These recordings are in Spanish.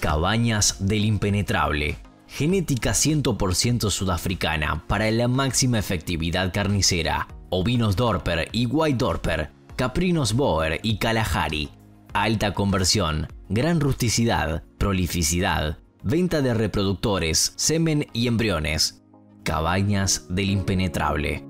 Cabañas del Impenetrable. Genética 100% sudafricana para la máxima efectividad carnicera. Ovinos Dorper y White Dorper. Caprinos Boer y Kalahari. Alta conversión, gran rusticidad, prolificidad, venta de reproductores, semen y embriones. Cabañas del Impenetrable.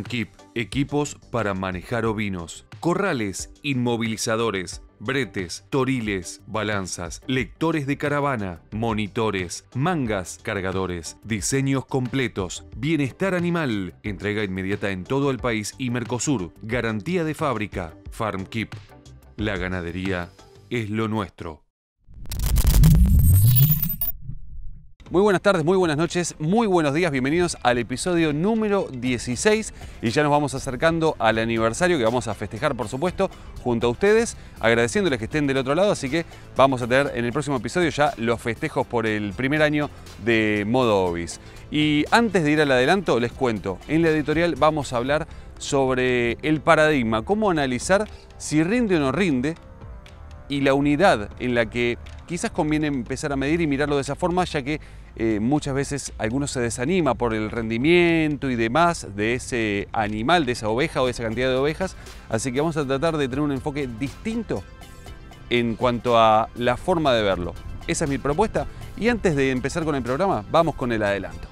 FarmKeep, equipos para manejar ovinos, corrales, inmovilizadores, bretes, toriles, balanzas, lectores de caravana, monitores, mangas, cargadores, diseños completos, bienestar animal, entrega inmediata en todo el país y Mercosur, garantía de fábrica, FarmKeep. La ganadería es lo nuestro. Muy buenas tardes, muy buenas noches, muy buenos días, bienvenidos al episodio número 16 y ya nos vamos acercando al aniversario que vamos a festejar por supuesto junto a ustedes, agradeciéndoles que estén del otro lado, así que vamos a tener en el próximo episodio ya los festejos por el primer año de Modo Obis. Y antes de ir al adelanto les cuento, en la editorial vamos a hablar sobre el paradigma, cómo analizar si rinde o no rinde y la unidad en la que quizás conviene empezar a medir y mirarlo de esa forma, ya que eh, muchas veces algunos se desanima por el rendimiento y demás de ese animal, de esa oveja o de esa cantidad de ovejas. Así que vamos a tratar de tener un enfoque distinto en cuanto a la forma de verlo. Esa es mi propuesta. Y antes de empezar con el programa, vamos con el adelanto.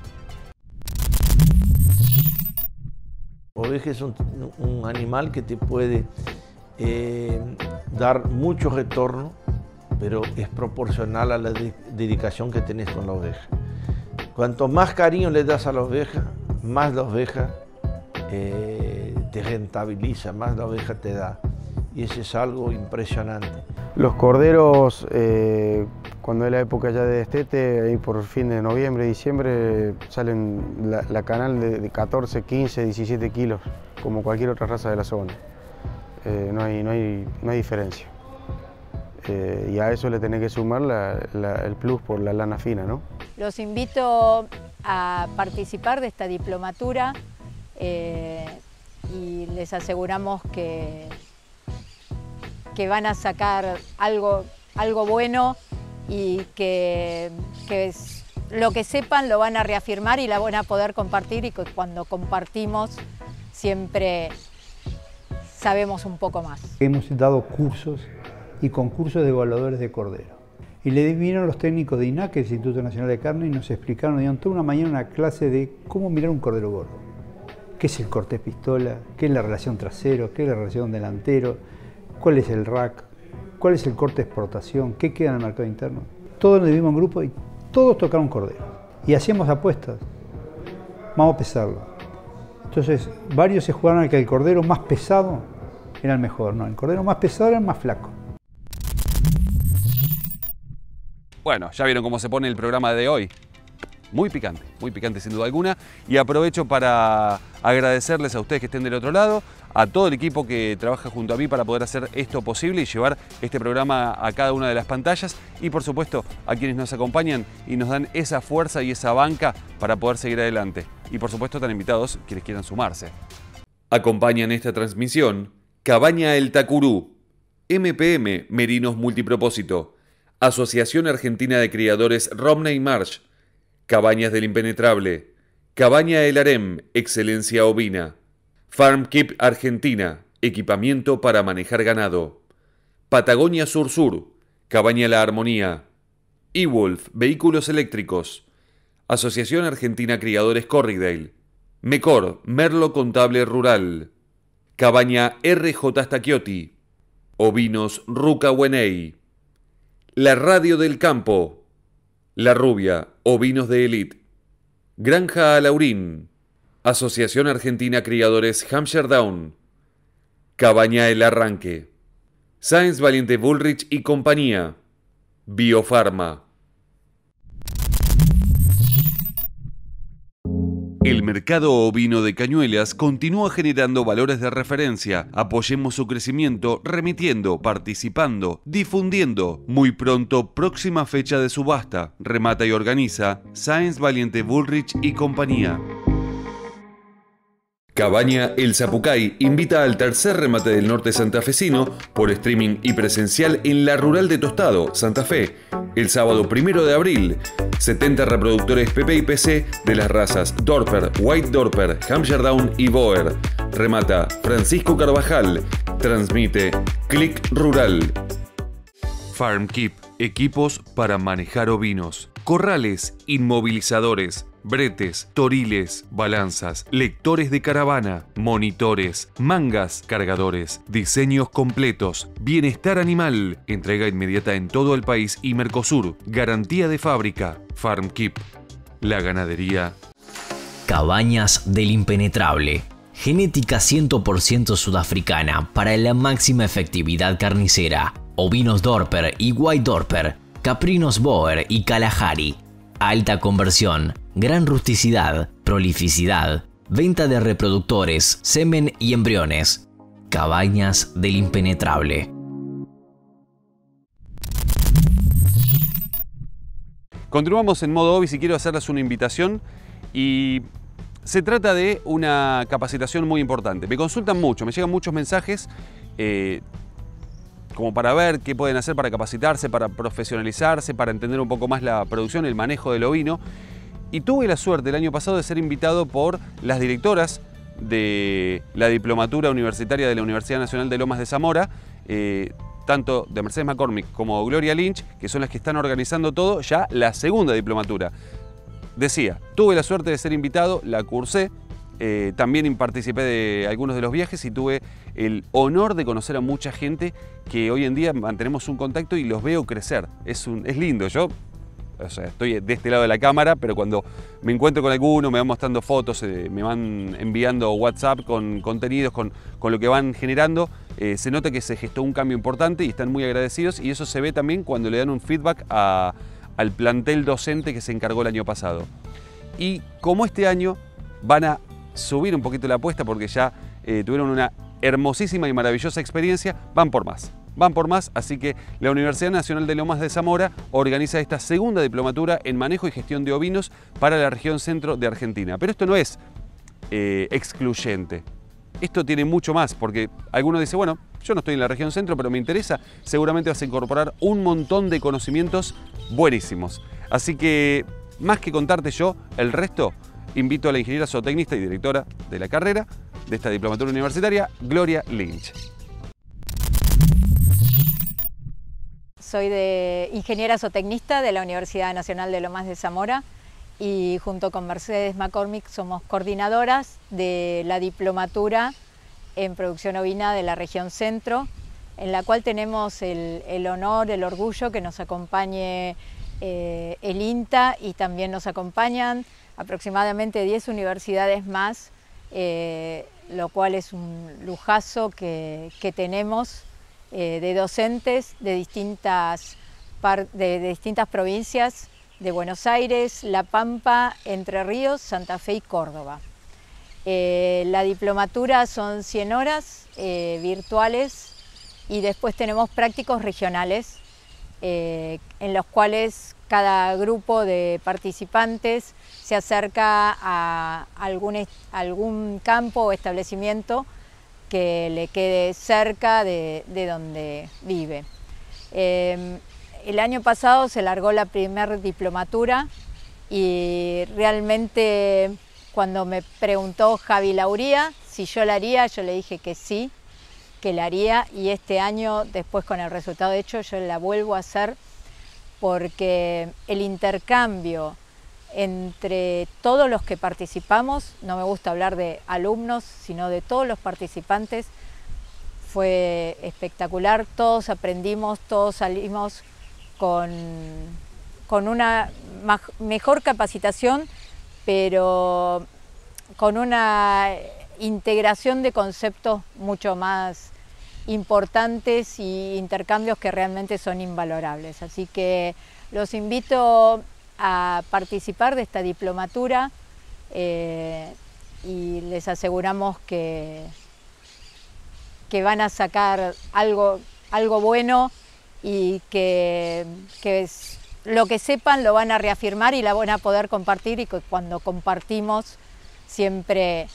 Oveja es un, animal que te puede eh, dar mucho retorno pero es proporcional a la dedicación que tenés con la oveja. Cuanto más cariño le das a la oveja, más la oveja eh, te rentabiliza, más la oveja te da. Y eso es algo impresionante. Los corderos, eh, cuando es la época ya de destete, ahí por fin de noviembre, diciembre, salen la, canal de, 14, 15, 17 kilos, como cualquier otra raza de la zona. Eh, no, hay, no, hay, no hay diferencia. Eh, y a eso le tenés que sumar el plus por la lana fina, ¿no? Los invito a participar de esta diplomatura eh, y les aseguramos que, que van a sacar algo, algo bueno y que, que lo que sepan lo van a reafirmar y la van a poder compartir y que cuando compartimos siempre sabemos un poco más. Hemos dado cursos y concursos de evaluadores de cordero. Y le vinieron los técnicos de INAC, el Instituto Nacional de Carne, y nos explicaron, dieron toda una mañana una clase de cómo mirar un cordero gordo. ¿Qué es el corte pistola? ¿Qué es la relación trasero? ¿Qué es la relación delantero? ¿Cuál es el rack? ¿Cuál es el corte exportación? ¿Qué queda en el mercado interno? Todos nos vivimos en grupo y todos tocaron cordero. Y hacíamos apuestas. Vamos a pesarlo. Entonces, varios se jugaron a que el cordero más pesado era el mejor. No, el cordero más pesado era el más flaco. Bueno, ya vieron cómo se pone el programa de hoy. Muy picante, muy picante sin duda alguna. Y aprovecho para agradecerles a ustedes que estén del otro lado, a todo el equipo que trabaja junto a mí para poder hacer esto posible y llevar este programa a cada una de las pantallas. Y por supuesto a quienes nos acompañan y nos dan esa fuerza y esa banca para poder seguir adelante. Y por supuesto están invitados quienes quieran sumarse. Acompañan esta transmisión Cabaña El Tacurú, MPM Merinos Multipropósito. Asociación Argentina de Criadores Romney Marsh, Cabañas del Impenetrable, Cabaña El Harem, Excelencia Ovina, FarmKeep Argentina, Equipamiento para manejar ganado, Patagonia Sur Sur, Cabaña La Armonía, eWolf, Vehículos Eléctricos, Asociación Argentina Criadores Corridale, Mecor, Merlo Contable Rural, Cabaña RJ Stacchiotti, Ovinos Rucahueney. La Radio del Campo. La Rubia, Ovinos de Elite. Granja Alaurín. Asociación Argentina Criadores Hampshire Down. Cabaña El Arranque. Science Valiente Bullrich y compañía. Biofarma. El mercado ovino de cañuelas continúa generando valores de referencia. Apoyemos su crecimiento remitiendo, participando, difundiendo. Muy pronto, próxima fecha de subasta. Remata y organiza Science Valiente Bullrich y compañía. Cabaña El Zapucay invita al tercer remate del norte santafesino por streaming y presencial en la Rural de Tostado, Santa Fe, el sábado primero de abril. 70 reproductores PP y PC de las razas Dorper, White Dorper, Hampshire Down y Boer. Remata Francisco Carvajal. Transmite Click Rural. FarmKeep, equipos para manejar ovinos. Corrales, inmovilizadores, bretes, toriles, balanzas, lectores de caravana, monitores, mangas, cargadores, diseños completos, bienestar animal, entrega inmediata en todo el país y Mercosur, garantía de fábrica, FarmKeep, la ganadería. Cabañas del Impenetrable. Genética 100% sudafricana para la máxima efectividad carnicera. Ovinos Dorper y White Dorper, Caprinos Boer y Kalahari. Alta conversión, gran rusticidad, prolificidad, venta de reproductores, semen y embriones. Cabañas del Impenetrable. Continuamos en modo Ovis y quiero hacerles una invitación y se trata de una capacitación muy importante. Me consultan mucho, me llegan muchos mensajes eh, como para ver qué pueden hacer para capacitarse, para profesionalizarse, para entender un poco más la producción, el manejo del ovino. Y tuve la suerte el año pasado de ser invitado por las directoras de la diplomatura universitaria de la Universidad Nacional de Lomas de Zamora, eh, tanto de Mercedes McCormick como Gloria Lynch, que son las que están organizando todo, ya la segunda diplomatura. Decía, tuve la suerte de ser invitado, la cursé, eh, también participé de algunos de los viajes y tuve el honor de conocer a mucha gente que hoy en día mantenemos un contacto y los veo crecer. Es, es lindo. Yo o sea, estoy de este lado de la cámara, pero cuando me encuentro con alguno, me van mostrando fotos, eh, me van enviando WhatsApp con contenidos, con, con lo que van generando, eh, se nota que se gestó un cambio importante y están muy agradecidos y eso se ve también cuando le dan un feedback al plantel docente que se encargó el año pasado. Y como este año van a subir un poquito la apuesta porque ya eh, tuvieron una hermosísima y maravillosa experiencia, van por más van por más, así que la Universidad Nacional de Lomas de Zamora organiza esta segunda diplomatura en manejo y gestión de ovinos para la región centro de Argentina. Pero esto no es eh, excluyente. Esto tiene mucho más, porque alguno dice, bueno, yo no estoy en la región centro, pero me interesa, seguramente vas a incorporar un montón de conocimientos buenísimos. Así que, más que contarte yo el resto, invito a la ingeniera zootecnista y directora de la carrera de esta diplomatura universitaria, Gloria Lynch. Soy de ingeniera zootecnista de la Universidad Nacional de Lomas de Zamora y junto con Mercedes McCormick somos coordinadoras de la diplomatura en producción ovina de la región centro, en la cual tenemos el, honor, el orgullo que nos acompañe eh, el INTA y también nos acompañan aproximadamente 10 universidades más, eh, lo cual es un lujazo que tenemos eh, de docentes de distintas, de, distintas provincias de Buenos Aires, La Pampa, Entre Ríos, Santa Fe y Córdoba. Eh, la diplomatura son 100 horas eh, virtuales y después tenemos prácticos regionales en los cuales cada grupo de participantes se acerca a algún, algún campo o establecimiento que le quede cerca de, donde vive. Em, el año pasado se largó la primera diplomatura y realmente cuando me preguntó Javi Lauría si yo la haría, yo le dije que sí, que la haría y este año, después con el resultado hecho, yo la vuelvo a hacer porque el intercambio entre todos los que participamos, no me gusta hablar de alumnos, sino de todos los participantes, fue espectacular, todos aprendimos, todos salimos con, con una mejor capacitación, pero con una integración de conceptos mucho más importantes y intercambios que realmente son invalorables. Así que los invito a participar de esta diplomatura eh, y les aseguramos que, que van a sacar algo, algo bueno y que, que lo que sepan lo van a reafirmar y la van a poder compartir y que cuando compartimos siempre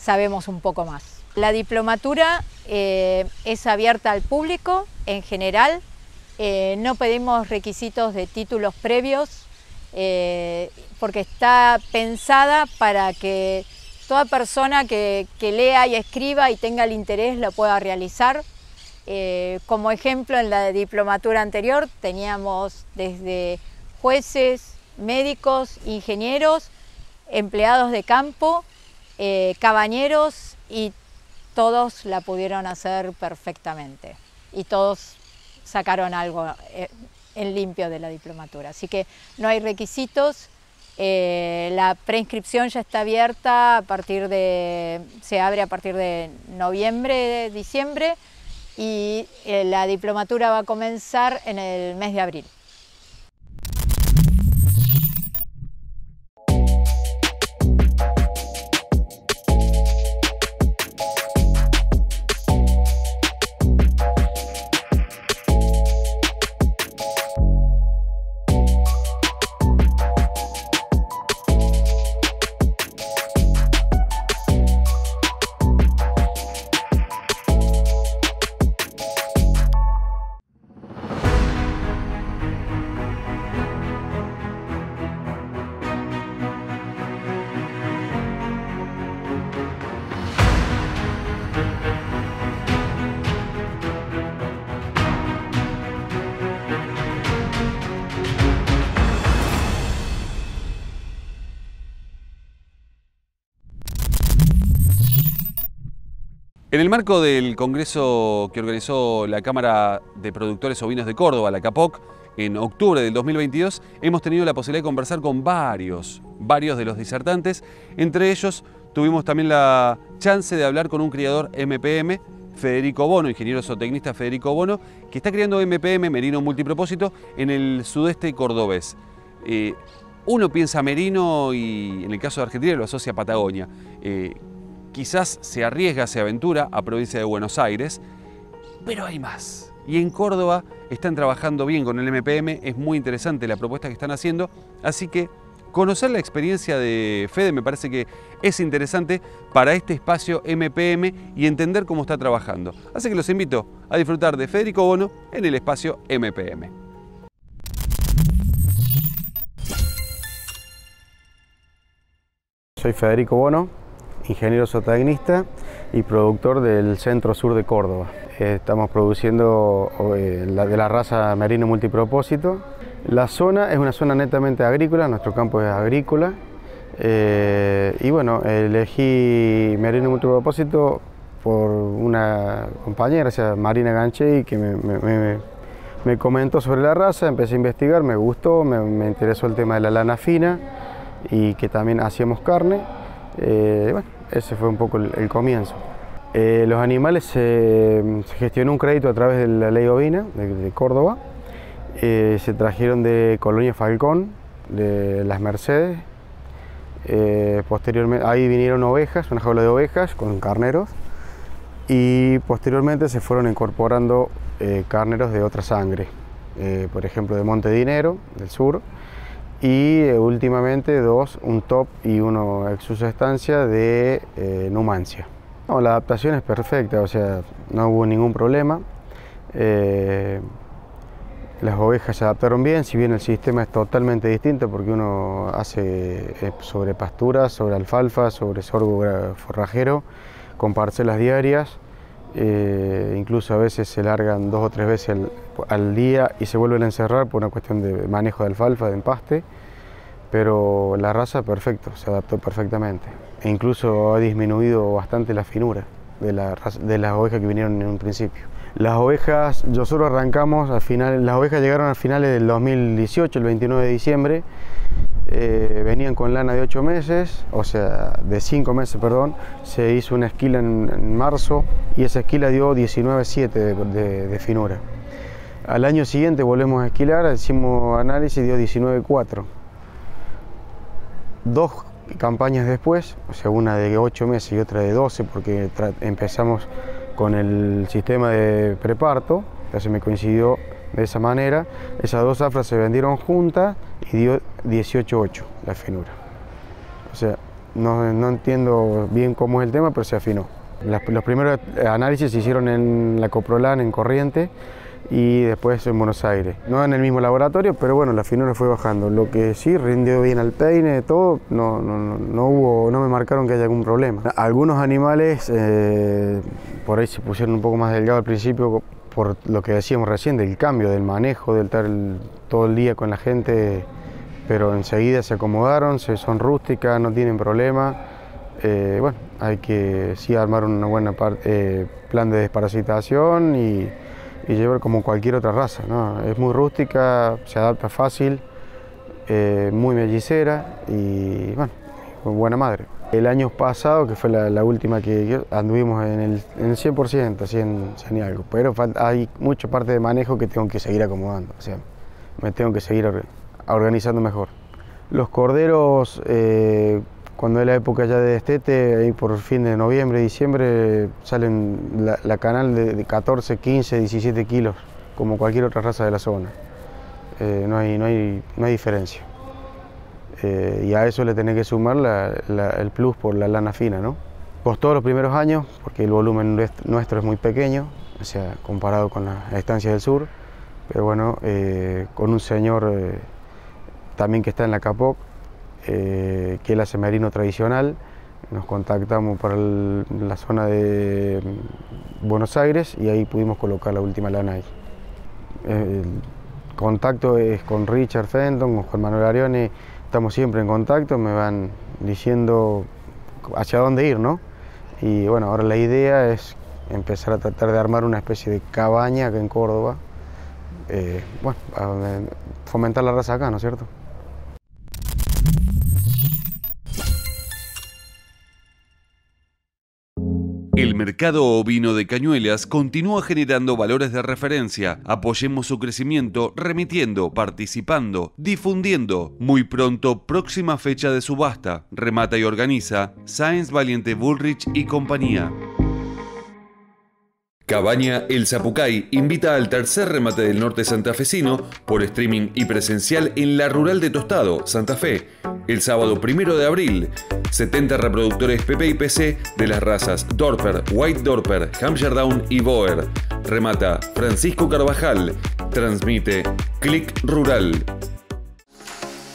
sabemos un poco más. La diplomatura eh, es abierta al público en general, eh, no pedimos requisitos de títulos previos eh, porque está pensada para que toda persona que, lea y escriba y tenga el interés lo pueda realizar. como ejemplo, en la diplomatura anterior teníamos desde jueces, médicos, ingenieros, empleados de campo, cabañeros y todos la pudieron hacer perfectamente y todos sacaron algo eh, en limpio de la diplomatura. Así que no hay requisitos, eh, la preinscripción ya está abierta a partir de, se abre a partir de noviembre, diciembre y eh, la diplomatura va a comenzar en el mes de abril. En el marco del congreso que organizó la Cámara de Productores Ovinos de Córdoba, la CAPOC, en octubre del 2022, hemos tenido la posibilidad de conversar con varios, varios de los disertantes. Entre ellos tuvimos también la chance de hablar con un criador MPM, Federico Bono, ingeniero zootecnista Federico Bono, que está criando MPM, merino multipropósito, en el sudeste cordobés. Eh, uno piensa merino y en el caso de Argentina lo asocia a Patagonia. Eh, quizás se arriesga, se aventura a provincia de Buenos Aires, pero hay más. Y en Córdoba están trabajando bien con el MPM, es muy interesante la propuesta que están haciendo, así que conocer la experiencia de Fede me parece que es interesante para este espacio MPM y entender cómo está trabajando. Así que los invito a disfrutar de Federico Bono en el espacio MPM. Soy Federico Bono, ingeniero zootecnista y productor del centro sur de Córdoba. Estamos produciendo eh, de la raza merino multipropósito. La zona es una zona netamente agrícola, nuestro campo es agrícola. Eh, y bueno, elegí merino multipropósito por una compañera, sea, Marina Ganchey, que me, comentó sobre la raza, empecé a investigar, me gustó, me, interesó el tema de la lana fina y que también hacíamos carne. Eh, ese fue un poco el, comienzo. Eh, los animales se, gestionó un crédito a través de la ley ovina de, Córdoba. Eh, se trajeron de Colonia Falcón, de las Mercedes. Eh, posteriormente, ahí vinieron ovejas, una jaula de ovejas con carneros. Y posteriormente se fueron incorporando carneros de otra sangre, por ejemplo de Monte Dinero, del sur, y eh, últimamente dos, un top y uno ex estancia de eh, Numancia. la adaptación es perfecta, o sea, no hubo ningún problema. Eh, las ovejas se adaptaron bien, si bien el sistema es totalmente distinto porque uno hace sobre pasturas, sobre alfalfa, sobre sorgo forrajero, con parcelas diarias. Incluso a veces se largan dos o tres veces al, día y se vuelven a encerrar por una cuestión de manejo de alfalfa, de empaste, pero la raza perfecto, se adaptó perfectamente e incluso ha disminuido bastante la finura. de, de las ovejas que vinieron en un principio. Las ovejas, nosotros arrancamos al final, las ovejas llegaron a finales del 2018, el 29 de diciembre, eh, venían con lana de 8 meses, o sea, de 5 meses, perdón, se hizo una esquila en, marzo y esa esquila dio 19,7 de, de, finura. Al año siguiente volvemos a esquilar, hicimos análisis y dio 19,4. Dos campañas después, o sea, una de 8 meses y otra de 12, porque empezamos con el sistema de preparto, entonces me coincidió de esa manera. Esas dos afras se vendieron juntas y dio 18.8 la finura. O sea, no, no, entiendo bien cómo es el tema, pero se afinó. los primeros análisis se hicieron en la Coprolan, en Corriente, y después en Buenos Aires. No en el mismo laboratorio, pero bueno, la finura fue bajando. Lo que sí rindió bien al peine, todo, no, no, no, hubo, no me marcaron que haya algún problema. Algunos animales eh, por ahí se pusieron un poco más delgados al principio por lo que decíamos recién, del cambio, del manejo, del estar todo el día con la gente, pero enseguida se acomodaron, son rústicas, no tienen problema. Eh, bueno, hay que sí armar una buena eh, plan de desparasitación y, y, llevar como cualquier otra raza. ¿no? Es muy rústica, se adapta fácil, eh, muy mellicera y bueno, buena madre. El año pasado, que fue la, última que anduvimos en el, en el 100%, 100, 100 y algo, pero hay mucha parte de manejo que tengo que seguir acomodando, o sea, me tengo que seguir organizando mejor. Los corderos, eh, cuando es la época ya de destete, ahí por fin de noviembre, diciembre, salen la, canal de, 14, 15, 17 kilos, como cualquier otra raza de la zona. Eh, no, hay, no, hay, no hay diferencia. Eh, y a eso le tenés que sumar el plus por la lana fina, ¿no? Todos los primeros años, porque el volumen nuestro es muy pequeño, o sea, comparado con las estancias del sur, pero bueno, eh, con un señor también que está en la CAPOC, que él hace merino tradicional, nos contactamos para la zona de Buenos Aires y ahí pudimos colocar la última lana ahí. El contacto es con Richard Fenton, con Juan Manuel Arione, estamos siempre en contacto, me van diciendo hacia dónde ir, ¿no? Y bueno, ahora la idea es empezar a tratar de armar una especie de cabaña acá en Córdoba, eh, bueno, fomentar la raza acá, ¿no es cierto? Mercado ovino de cañuelas continúa generando valores de referencia. Apoyemos su crecimiento remitiendo, participando, difundiendo. Muy pronto, próxima fecha de subasta. Remata y organiza Science Valiente Bullrich y compañía. Cabaña El Zapucay invita al tercer remate del norte santafesino por streaming y presencial en la rural de Tostado, Santa Fe, el sábado primero de abril. 70 reproductores PP y PC de las razas Dorper, White Dorper, Hampshire Down y Boer. Remata Francisco Carvajal. Transmite Click Rural.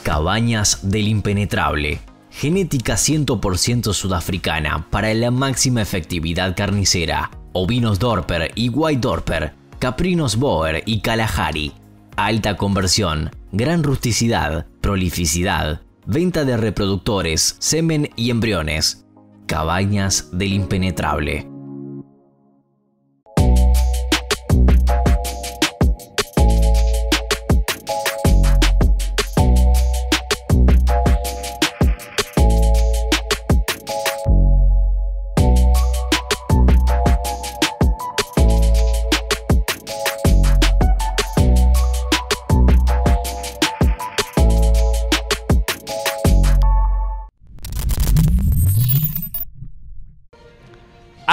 Cabañas del Impenetrable. Genética 100% sudafricana para la máxima efectividad carnicera ovinos Dorper y White Dorper, caprinos Boer y Kalahari. Alta conversión, gran rusticidad, prolificidad, venta de reproductores, semen y embriones. Cabañas del impenetrable.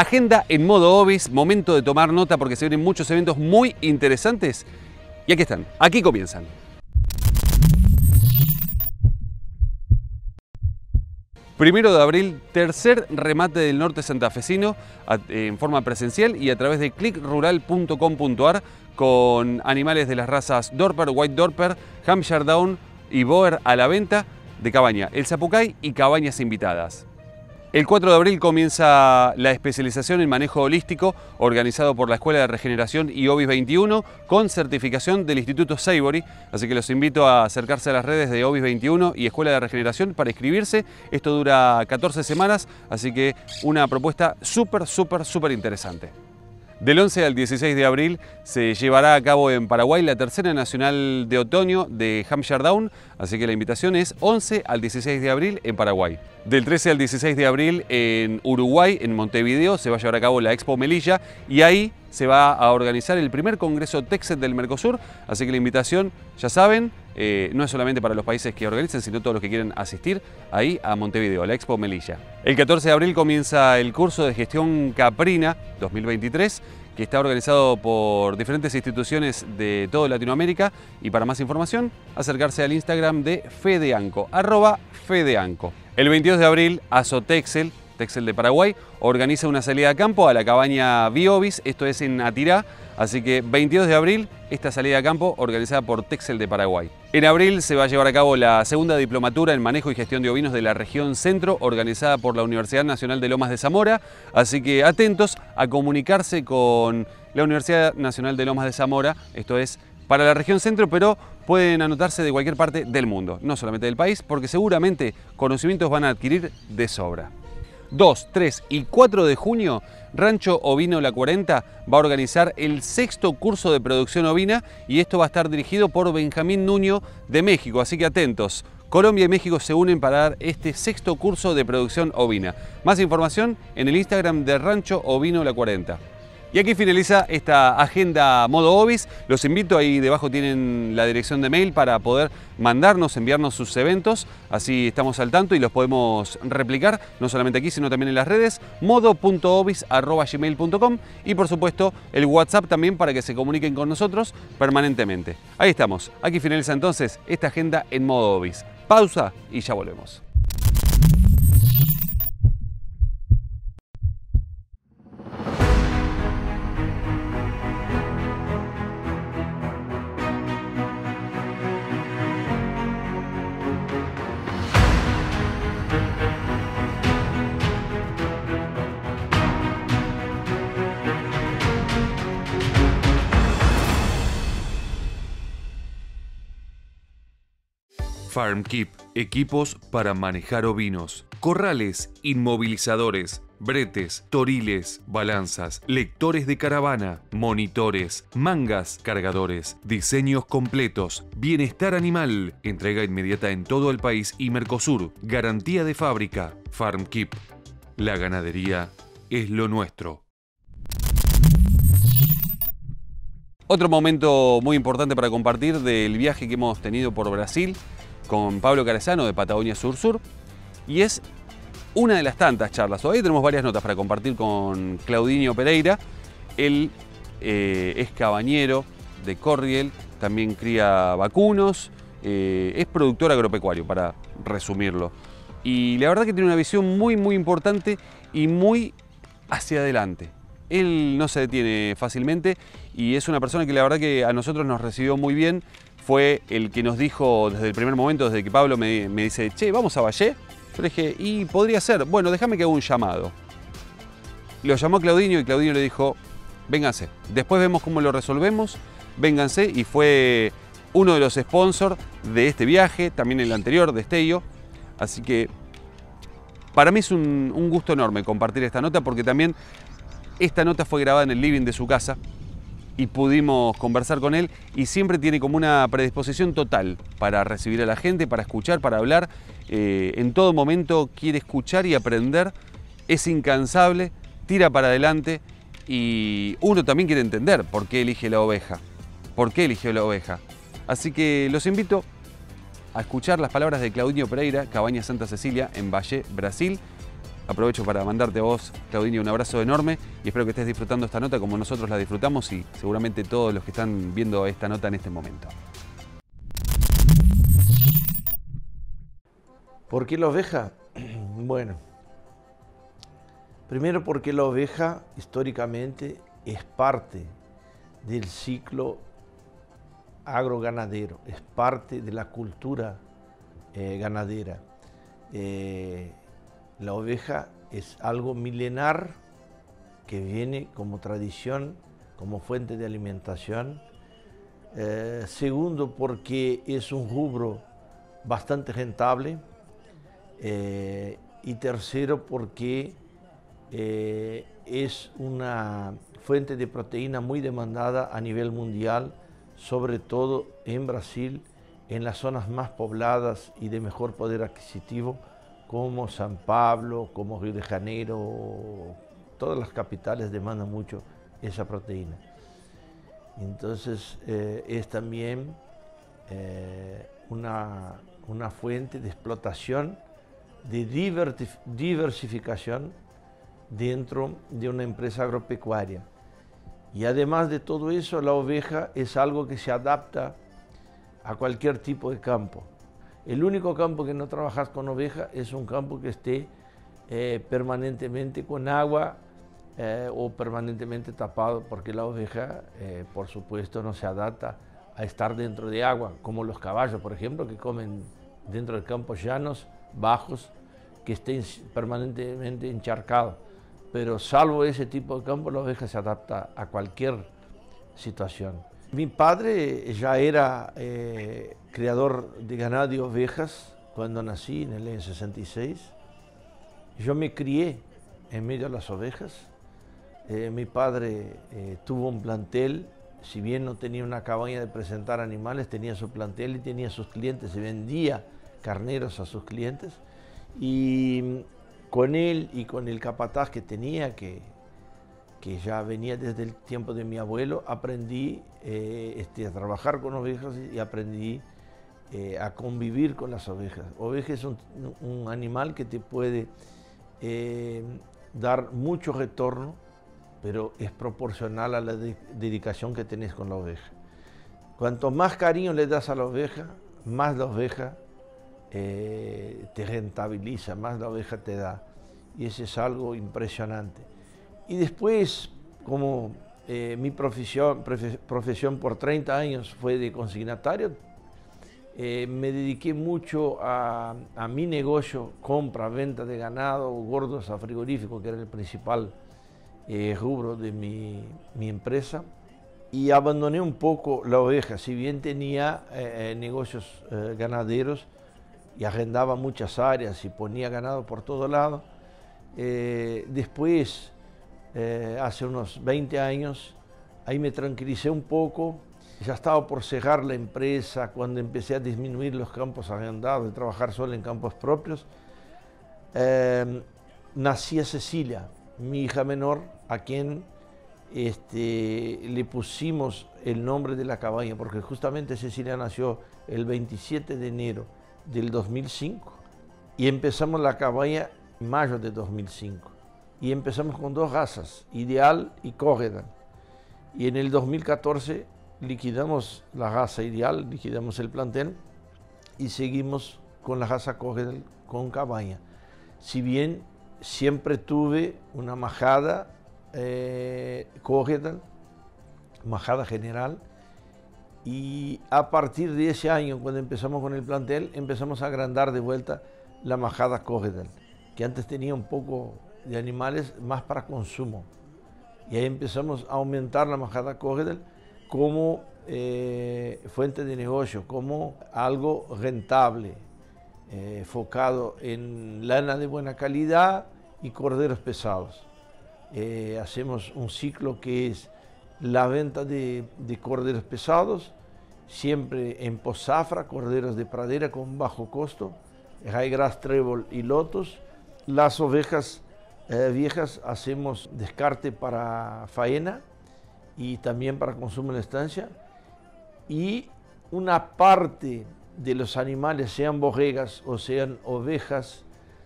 Agenda en modo obis, momento de tomar nota porque se vienen muchos eventos muy interesantes. Y aquí están, aquí comienzan. Primero de abril, tercer remate del norte santafesino en forma presencial y a través de clickrural.com.ar con animales de las razas Dorper, White Dorper, Hampshire Down y Boer a la venta de cabaña, el Zapucay y cabañas invitadas. El 4 de abril comienza la especialización en manejo holístico organizado por la Escuela de Regeneración y OBIS 21 con certificación del Instituto Savory. Así que los invito a acercarse a las redes de OBIS 21 y Escuela de Regeneración para inscribirse. Esto dura 14 semanas, así que una propuesta súper, súper, súper interesante. Del 11 al 16 de abril se llevará a cabo en Paraguay la tercera nacional de otoño de Hampshire Down, así que la invitación es 11 al 16 de abril en Paraguay. Del 13 al 16 de abril en Uruguay, en Montevideo, se va a llevar a cabo la Expo Melilla y ahí se va a organizar el primer Congreso Texet del Mercosur, así que la invitación, ya saben, eh, no es solamente para los países que organizan, sino todos los que quieren asistir ahí a Montevideo, a la Expo Melilla. El 14 de abril comienza el curso de gestión Caprina 2023 que está organizado por diferentes instituciones de toda Latinoamérica y para más información acercarse al Instagram de Fedeanco, arroba Fedeanco. El 22 de abril, Azotexel, Texel de Paraguay, organiza una salida a campo a la cabaña Biobis, esto es en Atirá, Así que 22 de abril, esta salida a campo organizada por Texel de Paraguay. En abril se va a llevar a cabo la segunda diplomatura en manejo y gestión de ovinos de la región centro, organizada por la Universidad Nacional de Lomas de Zamora. Así que atentos a comunicarse con la Universidad Nacional de Lomas de Zamora, esto es para la región centro, pero pueden anotarse de cualquier parte del mundo, no solamente del país, porque seguramente conocimientos van a adquirir de sobra. 2, 3 y 4 de junio, Rancho Ovino La 40 va a organizar el sexto curso de producción ovina y esto va a estar dirigido por Benjamín Nuño de México, así que atentos. Colombia y México se unen para dar este sexto curso de producción ovina. Más información en el Instagram de Rancho Ovino La 40. Y aquí finaliza esta agenda modo Obis. Los invito, ahí debajo tienen la dirección de mail para poder mandarnos, enviarnos sus eventos. Así estamos al tanto y los podemos replicar, no solamente aquí, sino también en las redes. modo.obis.gmail.com y por supuesto el WhatsApp también para que se comuniquen con nosotros permanentemente. Ahí estamos. Aquí finaliza entonces esta agenda en modo Obis. Pausa y ya volvemos. FarmKeep, equipos para manejar ovinos, corrales, inmovilizadores, bretes, toriles, balanzas, lectores de caravana, monitores, mangas, cargadores, diseños completos, bienestar animal, entrega inmediata en todo el país y Mercosur, garantía de fábrica, FarmKeep. La ganadería es lo nuestro. Otro momento muy importante para compartir del viaje que hemos tenido por Brasil con Pablo Carezano de Patagonia Sur Sur y es una de las tantas charlas. Hoy tenemos varias notas para compartir con Claudinio Pereira. Él eh, es cabañero de Corriel, también cría vacunos, eh, es productor agropecuario, para resumirlo. Y la verdad que tiene una visión muy, muy importante y muy hacia adelante. Él no se detiene fácilmente y es una persona que la verdad que a nosotros nos recibió muy bien fue el que nos dijo desde el primer momento, desde que Pablo me, dice, che, vamos a Valle. Yo le dije, y podría ser, bueno, déjame que haga un llamado. Lo llamó Claudinho y Claudinho le dijo, vénganse. Después vemos cómo lo resolvemos, vénganse. Y fue uno de los sponsors de este viaje, también el anterior, de Estello. Así que para mí es un, un gusto enorme compartir esta nota porque también esta nota fue grabada en el living de su casa y pudimos conversar con él y siempre tiene como una predisposición total para recibir a la gente, para escuchar, para hablar. Eh, en todo momento quiere escuchar y aprender, es incansable, tira para adelante y uno también quiere entender por qué elige la oveja, por qué eligió la oveja. Así que los invito a escuchar las palabras de Claudio Pereira, Cabaña Santa Cecilia, en Valle, Brasil. Aprovecho para mandarte a vos, Claudinio, un abrazo enorme y espero que estés disfrutando esta nota como nosotros la disfrutamos y seguramente todos los que están viendo esta nota en este momento. ¿Por qué la oveja? Bueno, primero porque la oveja históricamente es parte del ciclo agroganadero, es parte de la cultura eh, ganadera. Eh, la oveja es algo milenar que viene como tradición, como fuente de alimentación. Eh, segundo, porque es un rubro bastante rentable. Eh, y tercero, porque eh, es una fuente de proteína muy demandada a nivel mundial, sobre todo en Brasil, en las zonas más pobladas y de mejor poder adquisitivo, como San Pablo, como Río de Janeiro, todas las capitales demandan mucho esa proteína. Entonces eh, es también eh, una, una, fuente de explotación, de diversificación dentro de una empresa agropecuaria. Y además de todo eso, la oveja es algo que se adapta a cualquier tipo de campo. El único campo que no trabajas con oveja es un campo que esté eh, permanentemente con agua eh, o permanentemente tapado, porque la oveja, eh, por supuesto, no se adapta a estar dentro de agua, como los caballos, por ejemplo, que comen dentro de campos llanos, bajos, que estén permanentemente encharcados. Pero salvo ese tipo de campo, la oveja se adapta a cualquier situación. Mi padre ya era eh, criador de ganado y ovejas cuando nací en el año 66. Yo me crié en medio de las ovejas. Eh, mi padre eh, tuvo un plantel, si bien no tenía una cabaña de presentar animales, tenía su plantel y tenía sus clientes, se vendía carneros a sus clientes. Y con él y con el capataz que tenía, que que ya venía desde el tiempo de mi abuelo, aprendí eh, este, a trabajar con ovejas y aprendí eh, a convivir con las ovejas. Oveja es un, animal que te puede eh, dar mucho retorno, pero es proporcional a la dedicación que tenés con la oveja. Cuanto más cariño le das a la oveja, más la oveja te rentabiliza, más la oveja te da. Y eso es algo impresionante. Y después, como eh, mi profesión, profesión por 30 años fue de consignatario, eh, me dediqué mucho a, mi negocio, compra, venta de ganado, gordos a frigorífico, que era el principal eh, rubro de mi, mi, empresa. Y abandoné un poco la oveja, si bien tenía negocios ganaderos y arrendaba muchas áreas y ponía ganado por todo lado. después eh, hace unos 20 años. Ahí me tranquilicé un poco. Ya estaba por cejar la empresa cuando empecé a disminuir los campos arrendados, de trabajar solo en campos propios. Eh, nacía Cecilia, mi hija menor, a quien este, le pusimos el nombre de la cabaña, porque justamente Cecilia nació el 27 de enero del 2005 y empezamos la cabaña en mayo de 2005 y empezamos con dos razas, Ideal y Córreda. Y en el 2014 liquidamos la raza Ideal, liquidamos el plantel y seguimos con la raza Córreda con cabaña. Si bien siempre tuve una majada eh, majada general, y a partir de ese año, cuando empezamos con el plantel, empezamos a agrandar de vuelta la majada Córreda, que antes tenía un poco de animales más para consumo. Y ahí empezamos a aumentar la majada Corredel como eh, fuente de negocio, como algo rentable, eh, enfocado en lana de buena calidad y corderos pesados. Eh, hacemos un ciclo que es la venta de, de corderos pesados, siempre en posafra, corderos de pradera con bajo costo, high grass, trébol y lotos. Las ovejas eh, viejas hacemos descarte para faena y también para consumo en la estancia. Y una parte de los animales, sean borregas o sean ovejas,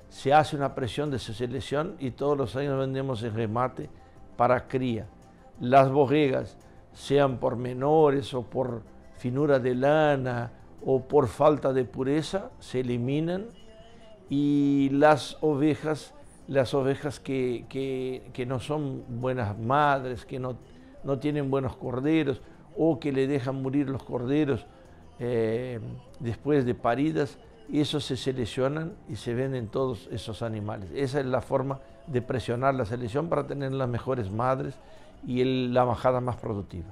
se hace una presión de selección y todos los años vendemos el remate para cría. Las borregas, sean por menores o por finura de lana o por falta de pureza, se eliminan y las ovejas las ovejas que, no son buenas madres, que no, no, tienen buenos corderos o que le dejan morir los corderos eh, después de paridas, esos se seleccionan y se venden todos esos animales. Esa es la forma de presionar la selección para tener las mejores madres y la bajada más productiva.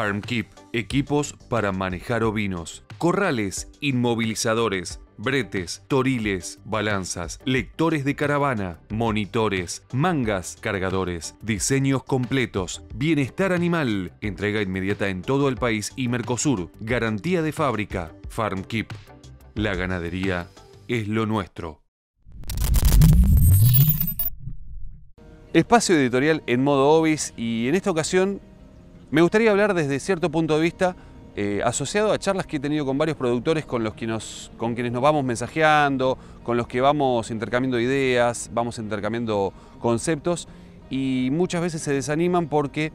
FarmKeep, equipos para manejar ovinos, corrales, inmovilizadores, bretes, toriles, balanzas, lectores de caravana, monitores, mangas, cargadores, diseños completos, bienestar animal, entrega inmediata en todo el país y Mercosur, garantía de fábrica, FarmKeep. La ganadería es lo nuestro. Espacio editorial en modo Obis y en esta ocasión me gustaría hablar desde cierto punto de vista eh, asociado a charlas que he tenido con varios productores con, los que nos, con quienes nos vamos mensajeando, con los que vamos intercambiando ideas, vamos intercambiando conceptos y muchas veces se desaniman porque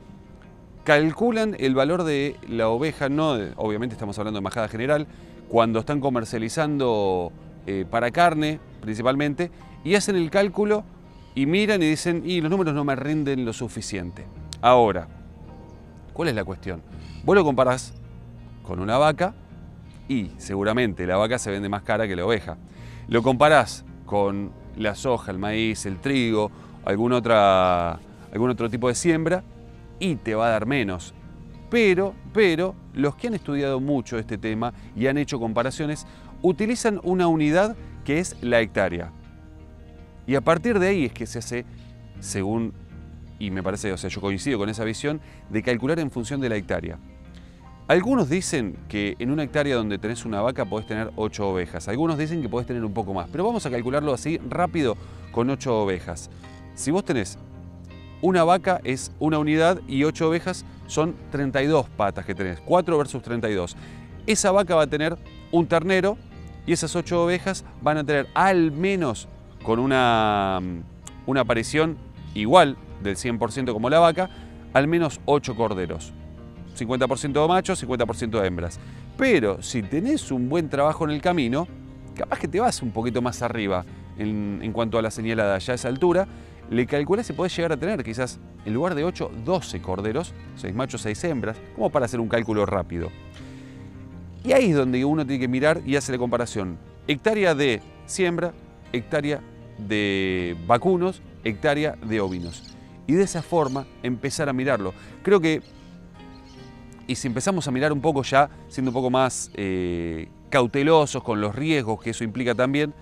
calculan el valor de la oveja, no, obviamente estamos hablando de majada general, cuando están comercializando eh, para carne principalmente, y hacen el cálculo y miran y dicen, y los números no me rinden lo suficiente. Ahora, ¿Cuál es la cuestión? Vos lo comparás con una vaca y seguramente la vaca se vende más cara que la oveja. Lo comparás con la soja, el maíz, el trigo, algún, algún otro tipo de siembra y te va a dar menos. Pero, pero, los que han estudiado mucho este tema y han hecho comparaciones, utilizan una unidad que es la hectárea. Y a partir de ahí es que se hace, según y me parece, o sea, yo coincido con esa visión, de calcular en función de la hectárea. Algunos dicen que en una hectárea donde tenés una vaca podés tener 8 ovejas. Algunos dicen que podés tener un poco más. Pero vamos a calcularlo así rápido con 8 ovejas. Si vos tenés una vaca es una unidad y 8 ovejas son 32 patas que tenés. 4 versus 32. Esa vaca va a tener un ternero y esas 8 ovejas van a tener al menos con una, una aparición igual del 100% como la vaca, al menos 8 corderos. 50% de machos, 50% de hembras. Pero si tenés un buen trabajo en el camino, capaz que te vas un poquito más arriba en, cuanto a la señalada ya a esa altura, le calculás y podés llegar a tener quizás en lugar de 8, 12 corderos, 6 machos, 6 hembras, como para hacer un cálculo rápido. Y ahí es donde uno tiene que mirar y hacer la comparación. Hectárea de siembra, hectárea de vacunos, hectárea de ovinos y de esa forma empezar a mirarlo. Creo que, y si empezamos a mirar un poco ya, siendo un poco más eh, cautelosos con los riesgos que eso implica también,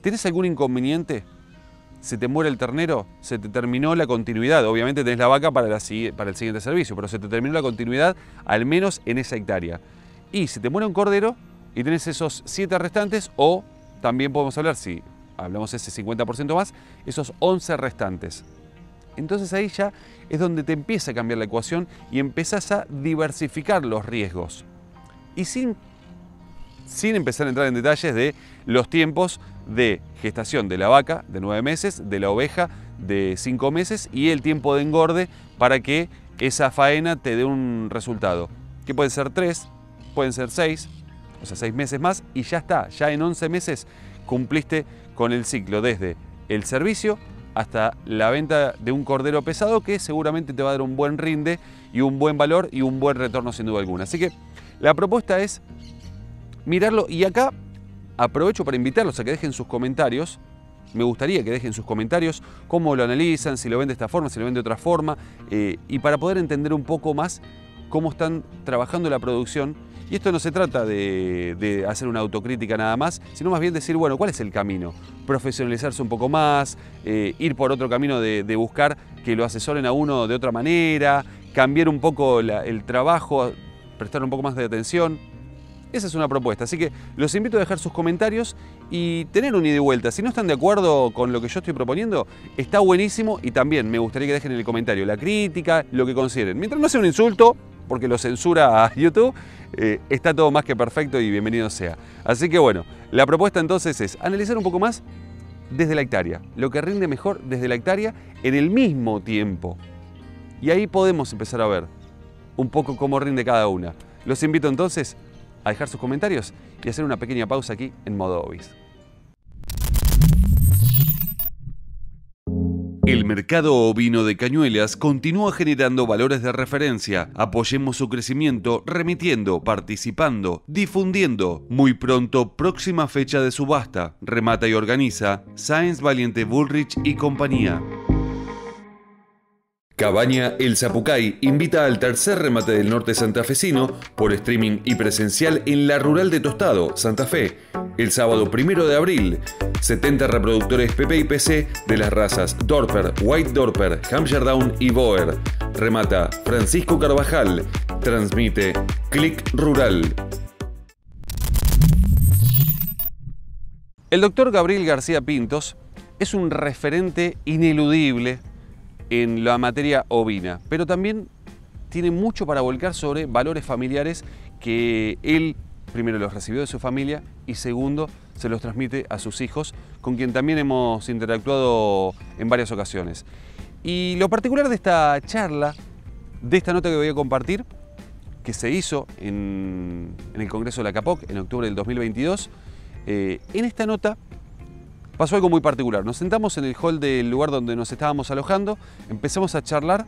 ¿tienes algún inconveniente? ¿Se te muere el ternero? ¿Se te terminó la continuidad? Obviamente tenés la vaca para, el siguiente servicio, pero se te terminó la continuidad al menos en esa hectárea. Y si te muere un cordero y tenés esos siete restantes, o también podemos hablar, si hablamos ese 50% más, esos 11 restantes. Entonces ahí ya es donde te empieza a cambiar la ecuación y empezás a diversificar los riesgos. Y sin, sin empezar a entrar en detalles de los tiempos de gestación de la vaca de nueve meses, de la oveja de cinco meses y el tiempo de engorde para que esa faena te dé un resultado. Que pueden ser tres, pueden ser seis, o sea, seis meses más y ya está. Ya en 11 meses cumpliste con el ciclo desde el servicio hasta la venta de un cordero pesado que seguramente te va a dar un buen rinde y un buen valor y un buen retorno sin duda alguna. Así que la propuesta es mirarlo y acá aprovecho para invitarlos a que dejen sus comentarios. Me gustaría que dejen sus comentarios, cómo lo analizan, si lo ven de esta forma, si lo ven de otra forma, eh, y para poder entender un poco más cómo están trabajando la producción y esto no se trata de, hacer una autocrítica nada más, sino más bien decir, bueno, ¿cuál es el camino? Profesionalizarse un poco más, eh, ir por otro camino de, buscar que lo asesoren a uno de otra manera, cambiar un poco el trabajo, prestar un poco más de atención. Esa es una propuesta, así que los invito a dejar sus comentarios y tener un ida y vuelta. Si no están de acuerdo con lo que yo estoy proponiendo, está buenísimo y también me gustaría que dejen en el comentario la crítica, lo que consideren. Mientras no sea un insulto, porque lo censura a YouTube, eh, está todo más que perfecto y bienvenido sea. Así que bueno, la propuesta entonces es analizar un poco más desde la hectárea, lo que rinde mejor desde la hectárea en el mismo tiempo. Y ahí podemos empezar a ver un poco cómo rinde cada una. Los invito entonces a dejar sus comentarios y hacer una pequeña pausa aquí en modo Obis. El mercado ovino de cañuelas continúa generando valores de referencia. Apoyemos su crecimiento remitiendo, participando, difundiendo. Muy pronto, próxima fecha de subasta. Remata y organiza Science Valiente Bullrich y compañía. Cabaña El Zapucay invita al tercer remate del norte santafesino por streaming y presencial en la rural de Tostado, Santa Fe, el sábado primero de abril. 70 reproductores PP y PC de las razas Dorper, White Dorper, Hampshire Down y Boer. Remata Francisco Carvajal. Transmite Click Rural. El doctor Gabriel García Pintos es un referente ineludible en la materia ovina, pero también tiene mucho para volcar sobre valores familiares que él primero los recibió de su familia y segundo se los transmite a sus hijos, con quien también hemos interactuado en varias ocasiones. Y lo particular de esta charla, de esta nota que voy a compartir, que se hizo en, el Congreso de la CAPOC en octubre del 2022, eh, en esta nota pasó algo muy particular. Nos sentamos en el hall del lugar donde nos estábamos alojando, empezamos a charlar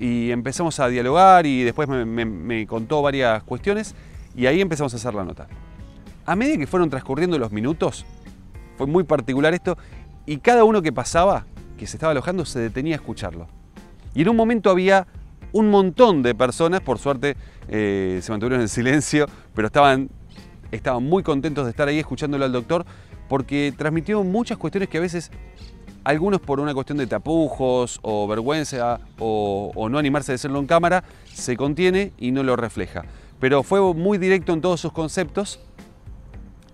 y empezamos a dialogar y después me, contó varias cuestiones y ahí empezamos a hacer la nota. A medida que fueron transcurriendo los minutos, fue muy particular esto y cada uno que pasaba, que se estaba alojando, se detenía a escucharlo. Y en un momento había un montón de personas, por suerte eh, se mantuvieron en silencio, pero estaban, estaban muy contentos de estar ahí escuchándolo al doctor, porque transmitió muchas cuestiones que a veces algunos por una cuestión de tapujos o vergüenza o, no animarse a decirlo en cámara, se contiene y no lo refleja. Pero fue muy directo en todos sus conceptos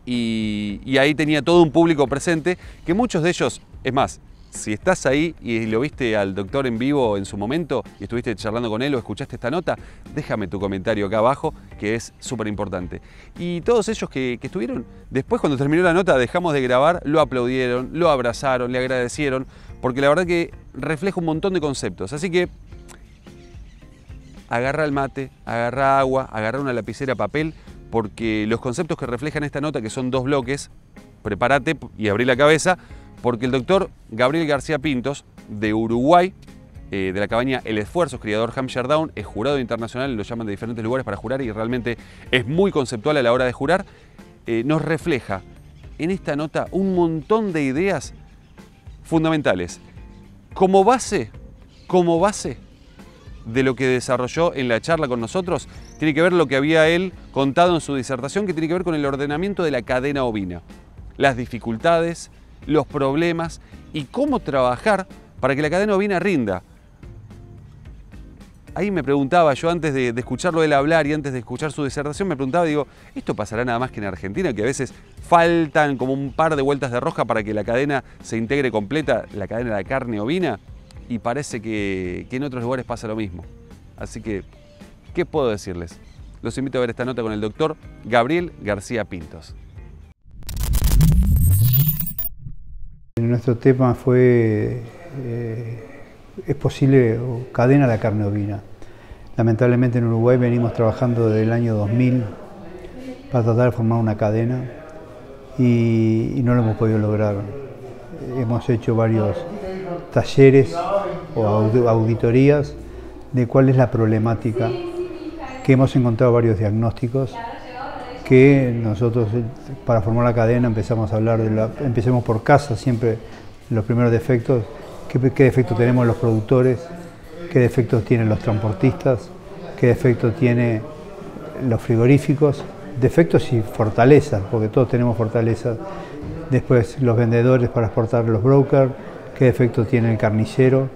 y, y ahí tenía todo un público presente que muchos de ellos, es más, si estás ahí y lo viste al doctor en vivo en su momento y estuviste charlando con él o escuchaste esta nota, déjame tu comentario acá abajo que es súper importante. Y todos ellos que, estuvieron, después cuando terminó la nota dejamos de grabar, lo aplaudieron, lo abrazaron, le agradecieron, porque la verdad que refleja un montón de conceptos. Así que agarra el mate, agarra agua, agarra una lapicera, papel, porque los conceptos que reflejan esta nota, que son dos bloques, prepárate y abrí la cabeza, porque el doctor Gabriel García Pintos, de Uruguay, eh, de la cabaña El Esfuerzo, criador Hampshire Down, es jurado internacional, lo llaman de diferentes lugares para jurar y realmente es muy conceptual a la hora de jurar, eh, nos refleja en esta nota un montón de ideas fundamentales. Como base, como base de lo que desarrolló en la charla con nosotros, tiene que ver lo que había él contado en su disertación, que tiene que ver con el ordenamiento de la cadena ovina, las dificultades, los problemas y cómo trabajar para que la cadena ovina rinda. Ahí me preguntaba yo antes de, escucharlo él hablar y antes de escuchar su disertación, me preguntaba, digo, ¿esto pasará nada más que en Argentina? Que a veces faltan como un par de vueltas de rosca para que la cadena se integre completa, la cadena de la carne ovina, y parece que, que en otros lugares pasa lo mismo. Así que, ¿qué puedo decirles? Los invito a ver esta nota con el doctor Gabriel García Pintos. Nuestro tema fue, eh, ¿es posible cadena la carne ovina? Lamentablemente en Uruguay venimos trabajando desde el año 2000 para tratar de formar una cadena y, no lo hemos podido lograr. Hemos hecho varios talleres o auditorías de cuál es la problemática, que hemos encontrado varios diagnósticos que nosotros eh, para formar la cadena empezamos a hablar de la, empecemos por casa, siempre los primeros defectos, qué, defectos tenemos los productores, qué defectos tienen los transportistas, qué defectos tienen los frigoríficos, defectos y fortalezas, porque todos tenemos fortalezas. Después los vendedores para exportar los brokers, qué defectos tiene el carnicero,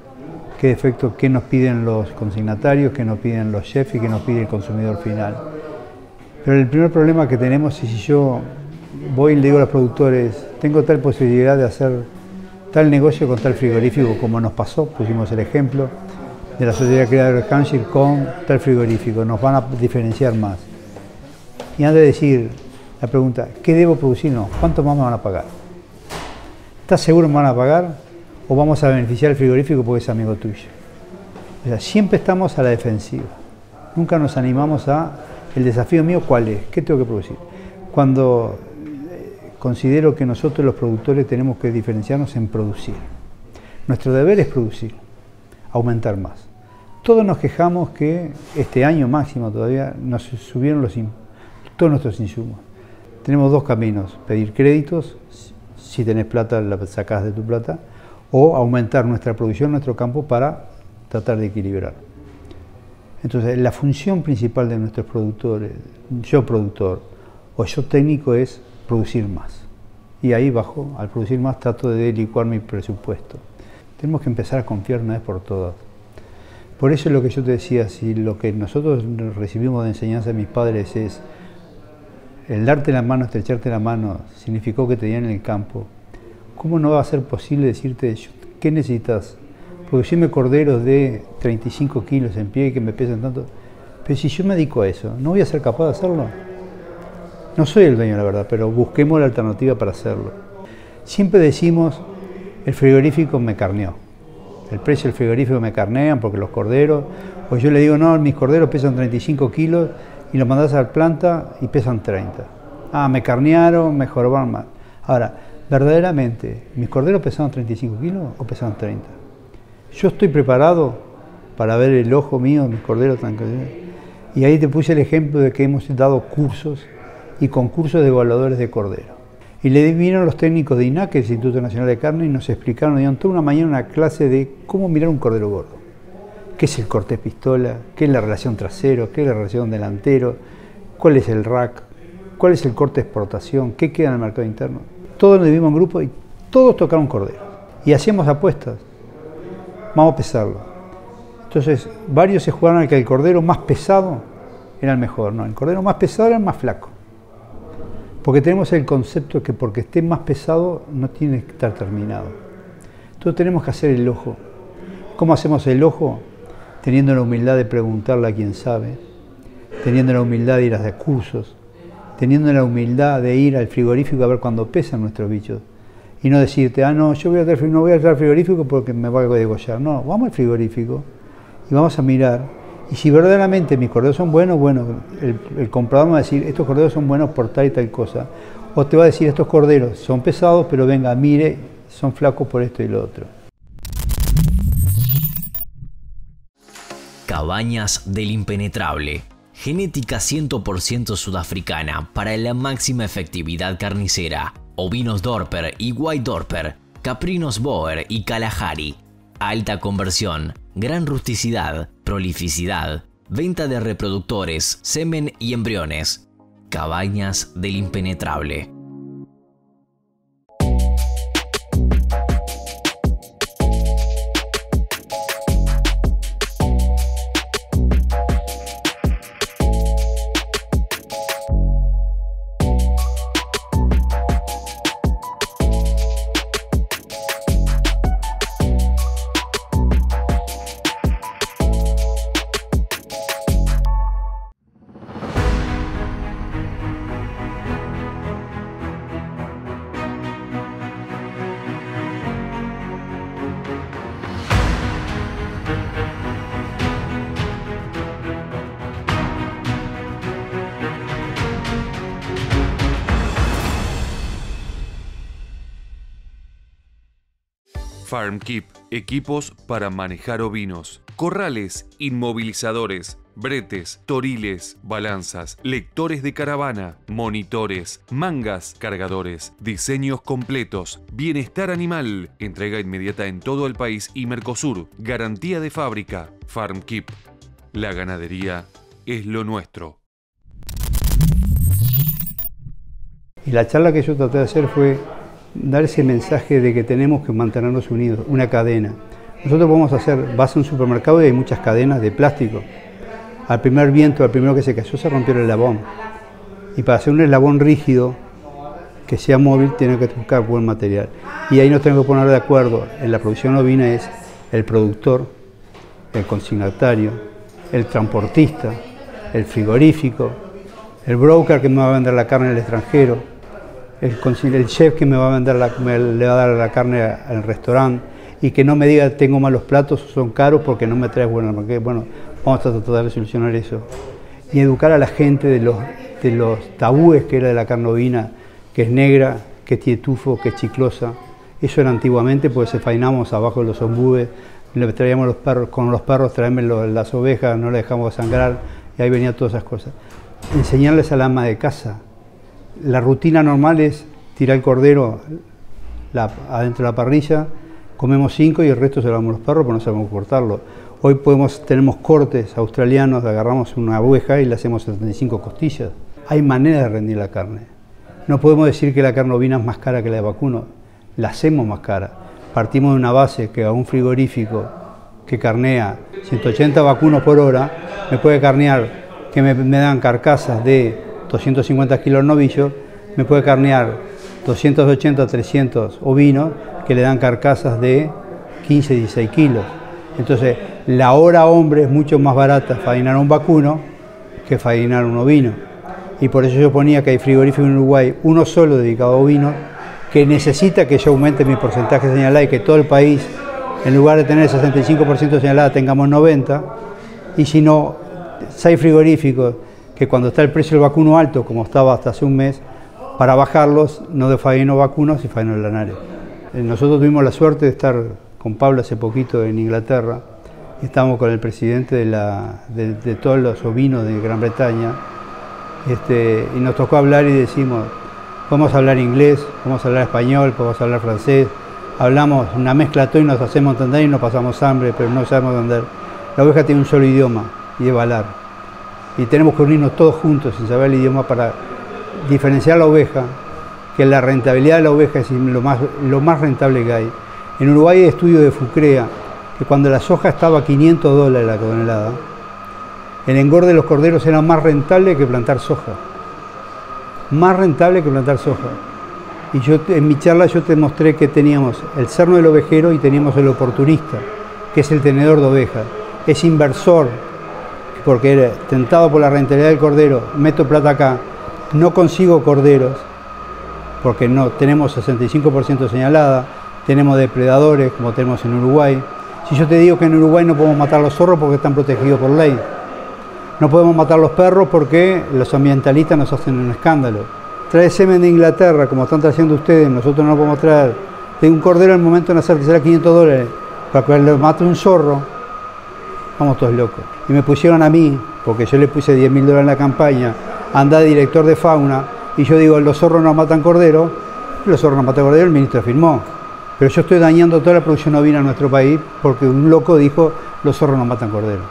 qué defectos, qué nos piden los consignatarios, qué nos piden los chefs y qué nos pide el consumidor final. Pero el primer problema que tenemos es si yo voy y le digo a los productores, tengo tal posibilidad de hacer tal negocio con tal frigorífico como nos pasó, pusimos el ejemplo de la sociedad creada de Hampshire con tal frigorífico, nos van a diferenciar más. Y antes de decir la pregunta, ¿qué debo producir? No, ¿cuánto más me van a pagar? ¿Estás seguro que me van a pagar? ¿O vamos a beneficiar el frigorífico porque es amigo tuyo? O sea, siempre estamos a la defensiva. Nunca nos animamos a... El desafío mío, ¿cuál es? ¿Qué tengo que producir? Cuando eh, considero que nosotros los productores tenemos que diferenciarnos en producir. Nuestro deber es producir, aumentar más. Todos nos quejamos que este año máximo todavía nos subieron los, todos nuestros insumos. Tenemos dos caminos, pedir créditos, si tenés plata la sacás de tu plata, o aumentar nuestra producción, nuestro campo para tratar de equilibrar. Entonces, la función principal de nuestros productores, yo productor o yo técnico, es producir más. Y ahí bajo, al producir más, trato de licuar mi presupuesto. Tenemos que empezar a confiar una vez por todas. Por eso es lo que yo te decía, si lo que nosotros recibimos de enseñanza de mis padres es el darte la mano, estrecharte la mano, significó que te dieran en el campo, ¿cómo no va a ser posible decirte qué necesitas? Producirme corderos de 35 kilos en pie y que me pesan tanto. Pero si yo me dedico a eso, ¿no voy a ser capaz de hacerlo? No soy el dueño, la verdad, pero busquemos la alternativa para hacerlo. Siempre decimos, el frigorífico me carneó. El precio del frigorífico me carnean porque los corderos, o yo le digo, no, mis corderos pesan 35 kilos y los mandas a la planta y pesan 30. Ah, me carnearon, me jorobaron más. Ahora, verdaderamente, ¿mis corderos pesaban 35 kilos o pesaban 30? Yo estoy preparado para ver el ojo mío, mis corderos tan Y ahí te puse el ejemplo de que hemos dado cursos y concursos de evaluadores de cordero. Y le vinieron los técnicos de INAC, el Instituto Nacional de Carne, y nos explicaron, dieron toda una mañana una clase de cómo mirar un cordero gordo. ¿Qué es el corte pistola? ¿Qué es la relación trasero? ¿Qué es la relación delantero? ¿Cuál es el rack? ¿Cuál es el corte de exportación? ¿Qué queda en el mercado interno? Todos nos vivimos en grupo y todos tocaron cordero. Y hacíamos apuestas. Vamos a pesarlo. Entonces, varios se jugaron a que el cordero más pesado era el mejor. No, el cordero más pesado era el más flaco. Porque tenemos el concepto que porque esté más pesado no tiene que estar terminado. Entonces tenemos que hacer el ojo. ¿Cómo hacemos el ojo? Teniendo la humildad de preguntarle a quien sabe, teniendo la humildad de ir a cursos, teniendo la humildad de ir al frigorífico a ver cuándo pesan nuestros bichos. Y no decirte, ah, no, yo voy a no voy a al frigorífico porque me va a degollar. No, vamos al frigorífico y vamos a mirar y si verdaderamente mis corderos son buenos, bueno, el, comprador me va a decir, estos corderos son buenos por tal y tal cosa. O te va a decir, estos corderos son pesados, pero venga, mire, son flacos por esto y lo otro. Cabañas del Impenetrable. Genética 100% sudafricana para la máxima efectividad carnicera. Ovinos Dorper y White Dorper. Caprinos Boer y Kalahari alta conversión, gran rusticidad, prolificidad, venta de reproductores, semen y embriones, cabañas del impenetrable. FarmKeep, equipos para manejar ovinos, corrales, inmovilizadores, bretes, toriles, balanzas, lectores de caravana, monitores, mangas, cargadores, diseños completos, bienestar animal, entrega inmediata en todo el país y Mercosur, garantía de fábrica, FarmKeep. La ganadería es lo nuestro. Y la charla que yo traté de hacer fue dar ese mensaje de que tenemos que mantenernos unidos, una cadena. Nosotros podemos hacer, vas a un supermercado y hay muchas cadenas de plástico. Al primer viento, al primero que se cayó, se rompió el eslabón. Y para hacer un eslabón rígido, que sea móvil, tiene que buscar buen material. Y ahí nos tenemos que poner de acuerdo. En la producción ovina es el productor, el consignatario, el transportista, el frigorífico, el broker que me va a vender la carne el extranjero, el, chef que me va a vender la, le va a dar la carne al restaurante y que no me diga tengo malos platos, son caros porque no me traes buena porque Bueno, vamos a tratar de solucionar eso. Y educar a la gente de los, tabúes que era de la carne ovina, que es negra, que es tufo, que es chiclosa. Eso era antiguamente, porque se fainamos abajo de los ombúes, le traíamos los perros, con los perros traemos las ovejas, no le dejamos sangrar, y ahí venían todas esas cosas. Enseñarles a la ama de casa. La rutina normal es tirar el cordero adentro de la parrilla, comemos cinco y el resto se lo damos a los perros porque no sabemos cortarlo. Hoy podemos, tenemos cortes australianos, agarramos una oveja y le hacemos 75 costillas. Hay manera de rendir la carne. No podemos decir que la carne ovina es más cara que la de vacuno, la hacemos más cara. Partimos de una base que a un frigorífico que carnea 180 vacunos por hora, me puede carnear, que me, dan carcasas de 250 kilos novillos, me puede carnear 280, 300 ovinos que le dan carcasas de 15, 16 kilos. Entonces, la hora hombre es mucho más barata fainar un vacuno que fainar un ovino. Y por eso yo ponía que hay frigorífico en Uruguay, uno solo dedicado a ovinos, que necesita que yo aumente mi porcentaje señalado y que todo el país, en lugar de tener 65% señalada, tengamos 90%. Y si no, seis frigoríficos que cuando está el precio del vacuno alto, como estaba hasta hace un mes, para bajarlos, no de faeno vacunos y faeno lanares. Eh, nosotros tuvimos la suerte de estar con Pablo hace poquito en Inglaterra, estamos con el presidente de, todos los ovinos de Gran Bretaña, este, y nos tocó hablar y decimos, podemos hablar inglés, podemos hablar español, podemos hablar francés, hablamos una mezcla todo y nos hacemos entender y nos pasamos hambre, pero no sabemos entender. La oveja tiene un solo idioma y es balar. Y tenemos que unirnos todos juntos sin saber el idioma para diferenciar la oveja, que la rentabilidad de la oveja es lo más, lo más rentable que hay. En Uruguay hay estudios de Fucrea que cuando la soja estaba a 500 dólares la tonelada, el engorde de los corderos era más rentable que plantar soja. Más rentable que plantar soja. Y yo en mi charla yo te mostré que teníamos el cerno del ovejero y teníamos el oportunista, que es el tenedor de ovejas. Es inversor, porque era tentado por la rentabilidad del cordero, meto plata acá, no consigo corderos, porque no tenemos 65% señalada, tenemos depredadores como tenemos en Uruguay. Si yo te digo que en Uruguay no podemos matar los zorros porque están protegidos por ley, no podemos matar los perros porque los ambientalistas nos hacen un escándalo. Trae semen de Inglaterra, como están trayendo ustedes, nosotros no podemos traer. De un cordero al momento de nacer que será 500 dólares, para que le mate un zorro, vamos todos locos. Y me pusieron a mí, porque yo le puse 10 mil dólares en la campaña, anda director de fauna, y yo digo, los zorros no matan cordero, los zorros no matan cordero, el ministro afirmó. Pero yo estoy dañando toda la producción ovina en nuestro país porque un loco dijo, los zorros no matan cordero.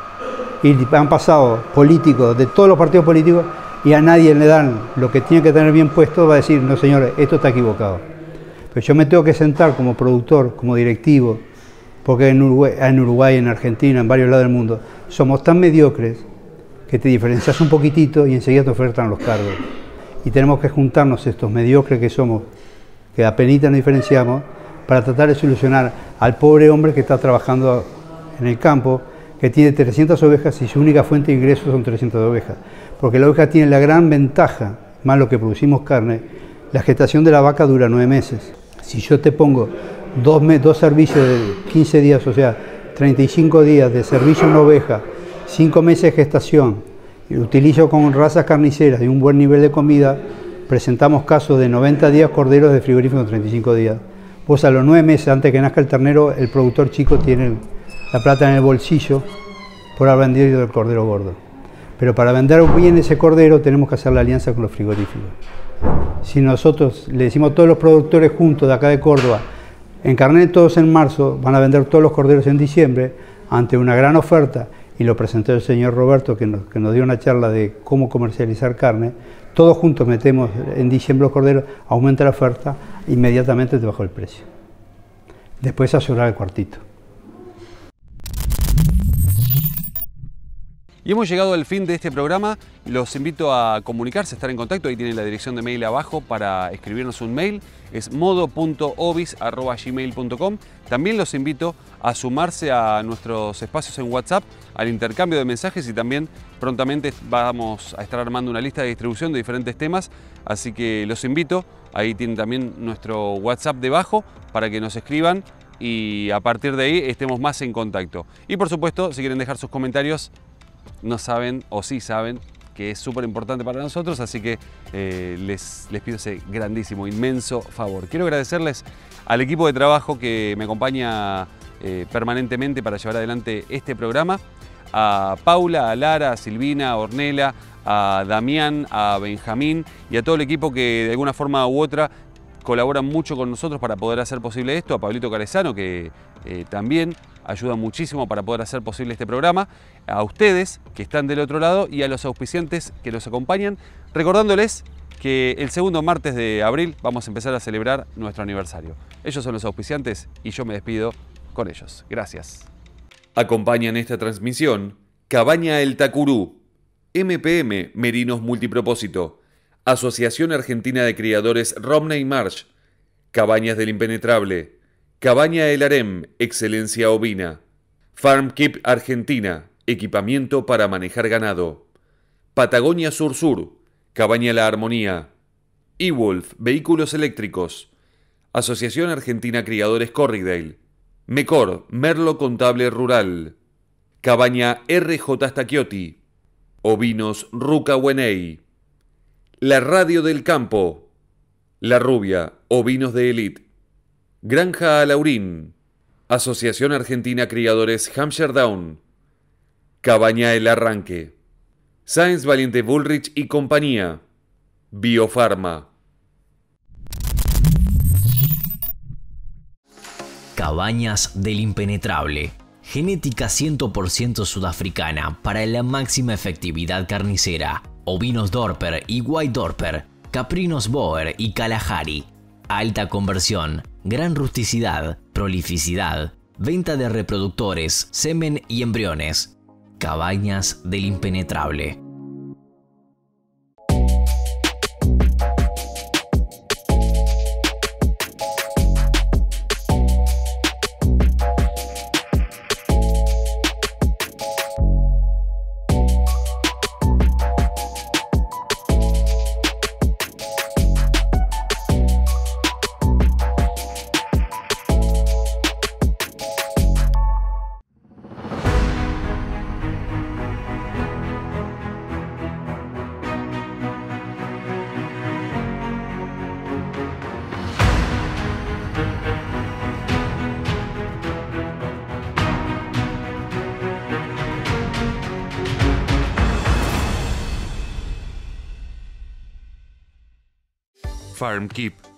Y han pasado políticos de todos los partidos políticos y a nadie le dan lo que tiene que tener bien puesto, va a decir, no señores, esto está equivocado. Pero yo me tengo que sentar como productor, como directivo, porque en Uruguay, en, en Argentina, en varios lados del mundo, somos tan mediocres que te diferencias un poquitito y enseguida te ofertan los cargos. Y tenemos que juntarnos estos mediocres que somos, que apenas nos diferenciamos, para tratar de solucionar al pobre hombre que está trabajando en el campo, que tiene 300 ovejas y su única fuente de ingresos son 300 ovejas. Porque la oveja tiene la gran ventaja, más lo que producimos carne, la gestación de la vaca dura nueve meses. Si yo te pongo dos, dos servicios de 15 días, o sea, 35 días de servicio en oveja, 5 meses de gestación, y utilizo con razas carniceras y un buen nivel de comida, presentamos casos de 90 días corderos de frigorífico en 35 días. Pues a los 9 meses antes que nazca el ternero, el productor chico tiene la plata en el bolsillo por haber vendido el cordero gordo. Pero para vender bien ese cordero tenemos que hacer la alianza con los frigoríficos. Si nosotros le decimos a todos los productores juntos de acá de Córdoba, encarnen todos en marzo, van a vender todos los corderos en diciembre, ante una gran oferta y lo presentó el señor Roberto, que nos, dio una charla de cómo comercializar carne, todos juntos metemos en diciembre los corderos, aumenta la oferta, inmediatamente te bajó el precio. Después asegurar el cuartito. Y hemos llegado al fin de este programa. Los invito a comunicarse, a estar en contacto. Ahí tienen la dirección de mail abajo para escribirnos un mail. Es modo.obis.gmail.com. También los invito a sumarse a nuestros espacios en WhatsApp, al intercambio de mensajes y también prontamente vamos a estar armando una lista de distribución de diferentes temas. Así que los invito. Ahí tienen también nuestro WhatsApp debajo para que nos escriban y a partir de ahí estemos más en contacto. Y por supuesto, si quieren dejar sus comentarios, no saben o sí saben que es súper importante para nosotros, así que eh, les, les pido ese grandísimo, inmenso favor. Quiero agradecerles al equipo de trabajo que me acompaña eh, permanentemente para llevar adelante este programa, a Paula, a Lara, a Silvina, a Ornela, a Damián, a Benjamín y a todo el equipo que de alguna forma u otra colaboran mucho con nosotros para poder hacer posible esto, a Pablito Carezano que eh, también ayuda muchísimo para poder hacer posible este programa, a ustedes que están del otro lado y a los auspiciantes que los acompañan, recordándoles que el segundo martes de abril vamos a empezar a celebrar nuestro aniversario. Ellos son los auspiciantes y yo me despido con ellos. Gracias. Acompañan esta transmisión Cabaña El Tacurú, MPM Merinos Multipropósito, Asociación Argentina de Criadores Romney Marsh, Cabañas del Impenetrable, Cabaña El Harem, Excelencia Ovina, Farm Keep Argentina, Equipamiento para manejar ganado, Patagonia Sur Sur, Cabaña La Armonía, eWolf, Vehículos Eléctricos, Asociación Argentina Criadores Corridale, Mecor, Merlo Contable Rural, Cabaña RJ Stacchiotti, Ovinos Ruca Wenei, La Radio del Campo, La Rubia, Ovinos de Elite, Granja Alaurín, Asociación Argentina Criadores Hampshire Down, Cabaña El Arranque, Science Valiente Bullrich y compañía, Biofarma. Cabañas del Impenetrable. Genética 100% sudafricana para la máxima efectividad carnicera. Ovinos Dorper y White Dorper. Caprinos Boer y Kalahari. Alta conversión. Gran rusticidad. Prolificidad. Venta de reproductores, semen y embriones. Cabañas del Impenetrable.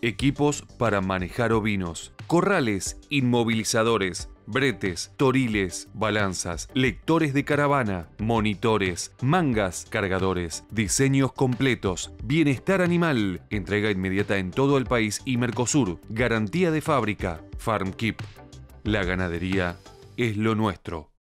Equipos para manejar ovinos, corrales, inmovilizadores, bretes, toriles, balanzas, lectores de caravana, monitores, mangas, cargadores, diseños completos, bienestar animal, entrega inmediata en todo el país y Mercosur, garantía de fábrica, FarmKeep. La ganadería es lo nuestro.